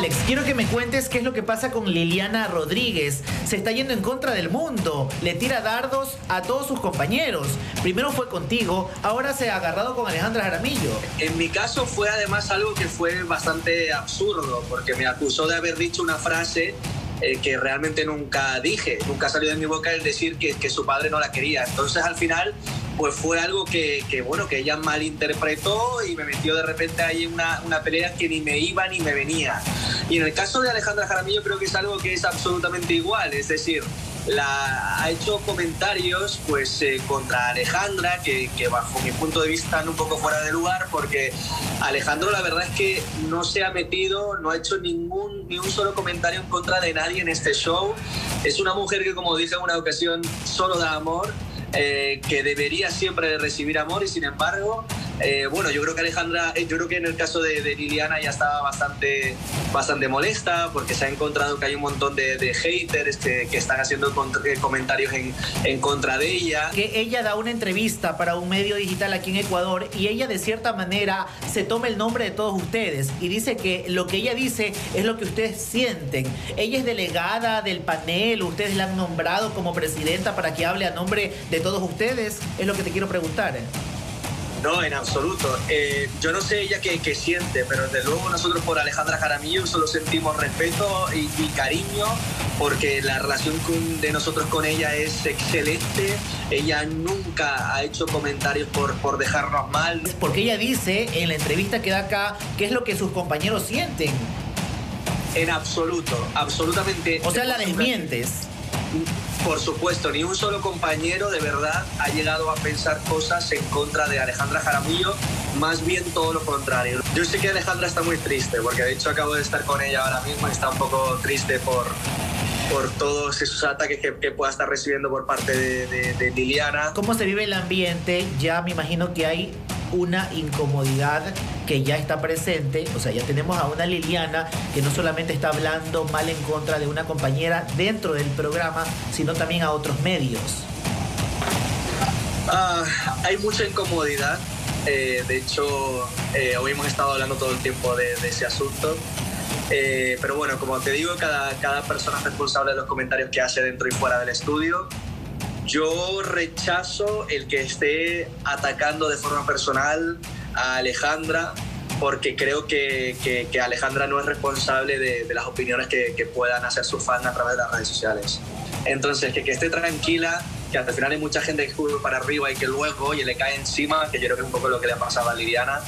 Alex, quiero que me cuentes qué es lo que pasa con Liliana Rodríguez. Se está yendo en contra del mundo, le tira dardos a todos sus compañeros. Primero fue contigo, ahora se ha agarrado con Alejandra Jaramillo. En mi caso fue además algo que fue bastante absurdo, porque me acusó de haber dicho una frase eh, que realmente nunca dije, nunca salió de mi boca el decir que, su padre no la quería. Entonces al final pues fue algo que, que, bueno, que ella malinterpretó y me metió de repente ahí en una, una, pelea que ni me iba ni me venía. Y en el caso de Alejandra Jaramillo creo que es algo que es absolutamente igual, es decir, la, ha hecho comentarios pues eh, contra Alejandra que, que, bajo mi punto de vista están un poco fuera de lugar porque Alejandro la verdad es que no se ha metido, no ha hecho ningún ni un solo comentario en contra de nadie en este show. Es una mujer que como dije en una ocasión solo da amor eh, que debería siempre recibir amor y sin embargo, eh, bueno, yo creo que Alejandra, eh, yo creo que en el caso de, de, Liliana ya estaba bastante, bastante molesta porque se ha encontrado que hay un montón de, de haters que, que, están haciendo eh, comentarios en, en, contra de ella. Que ella da una entrevista para un medio digital aquí en Ecuador y ella de cierta manera se toma el nombre de todos ustedes y dice que lo que ella dice es lo que ustedes sienten. Ella es delegada del panel, ustedes la han nombrado como presidenta para que hable a nombre de todos ustedes? Es lo que te quiero preguntar. No, en absoluto. Eh, yo no sé ella qué, qué, siente, pero desde luego nosotros por Alejandra Jaramillo solo sentimos respeto y, y cariño porque la relación con, de nosotros con ella es excelente. Ella nunca ha hecho comentarios por, por dejarnos mal. Porque ella dice en la entrevista que da acá qué es lo que sus compañeros sienten. En absoluto, absolutamente. O sea, la desmientes. Por supuesto, ni un solo compañero de verdad ha llegado a pensar cosas en contra de Alejandra Jaramillo, más bien todo lo contrario. Yo sé que Alejandra está muy triste, porque de hecho acabo de estar con ella ahora mismo y está un poco triste por, por todos esos ataques que, que, pueda estar recibiendo por parte de, de, de, Liliana. ¿Cómo se vive el ambiente? Ya me imagino que hay una incomodidad que ya está presente, o sea, ya tenemos a una Liliana que no solamente está hablando mal en contra de una compañera dentro del programa, sino también a otros medios. Uh, hay mucha incomodidad, eh, de hecho, eh, hoy hemos estado hablando todo el tiempo de, de ese asunto. Eh, pero bueno, como te digo, cada, cada persona es responsable de los comentarios que hace dentro y fuera del estudio. Yo rechazo el que esté atacando de forma personal a Alejandra porque creo que, que, Alejandra no es responsable de, las opiniones que, puedan hacer sus fans a través de las redes sociales. Entonces, que, que esté tranquila, que al final hay mucha gente que sube para arriba y que luego, oye, le cae encima, que yo creo que es un poco lo que le ha pasado a Liliana,